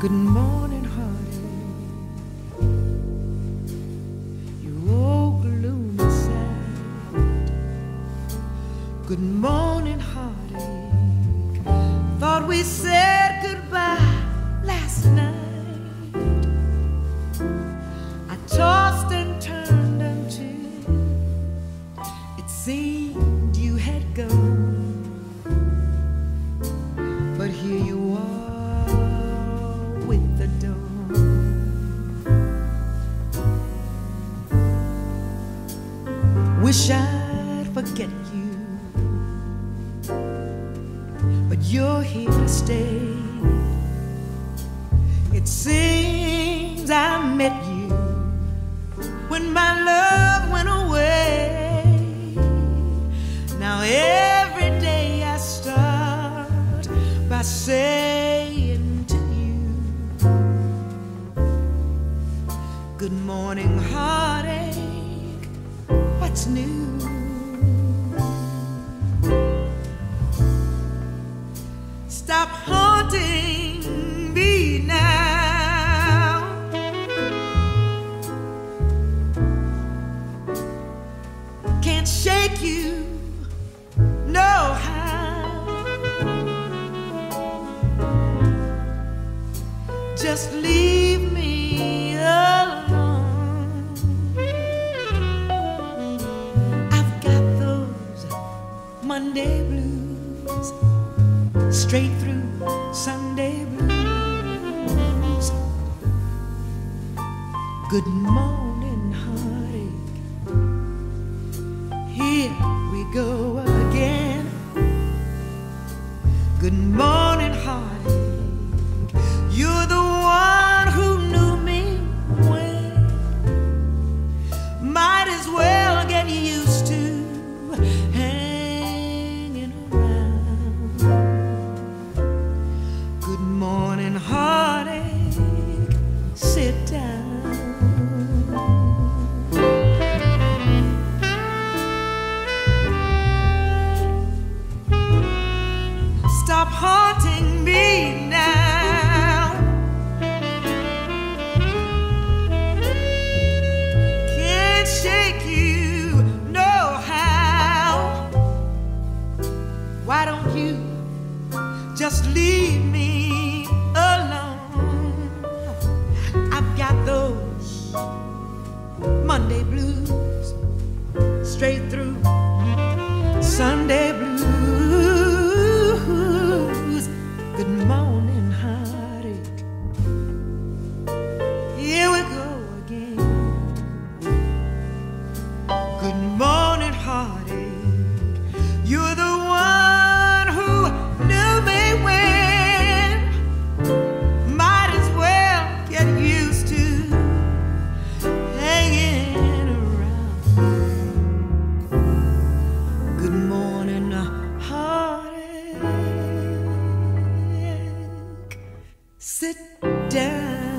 Good morning, heartache. You old gloomy sight. Good morning, heartache. Thought we said Wish I'd forget you, but you're here to stay. It seems I met you when my love went away. Now every day I start by saying to you, Good morning, new? Stop haunting me now. Can't shake you, no how. Just leave me Monday blues straight through Sunday blues. Good morning, heartache. Here we go again. Good morning, heartache. You just leave me alone? I've got those Monday blues straight through Sunday blues. Good morning, heartache. Here we go again. Good morning, Sit down.